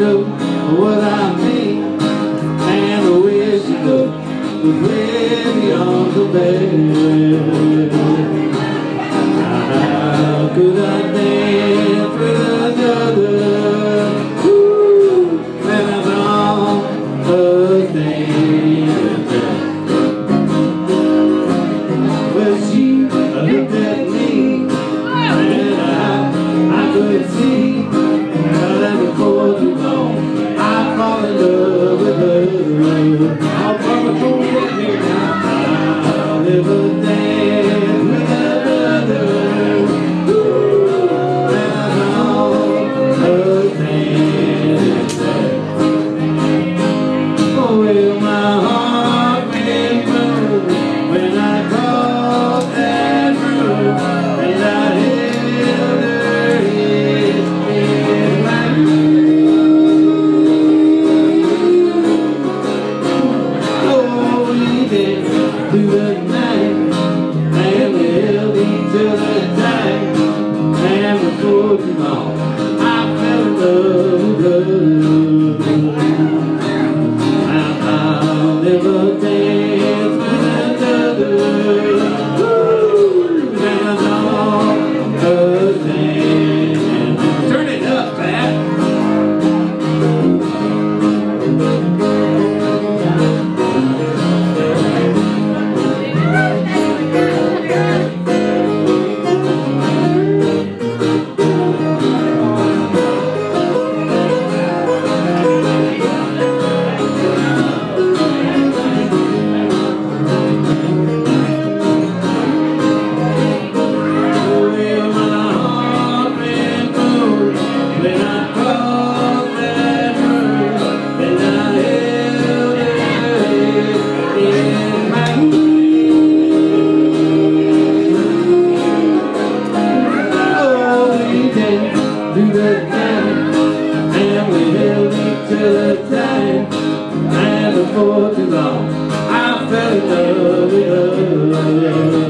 know what I mean. And I wish you luck with living on the bed. To the night And we'll And we'll all daddy, I never for too long. I fell in love with her.